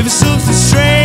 if it's something strange